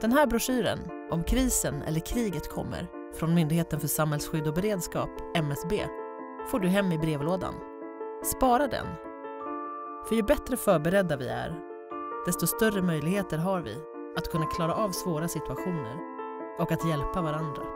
Den här broschyren, om krisen eller kriget kommer, från Myndigheten för samhällsskydd och beredskap, MSB, får du hem i brevlådan. Spara den. För ju bättre förberedda vi är, desto större möjligheter har vi att kunna klara av svåra situationer och att hjälpa varandra.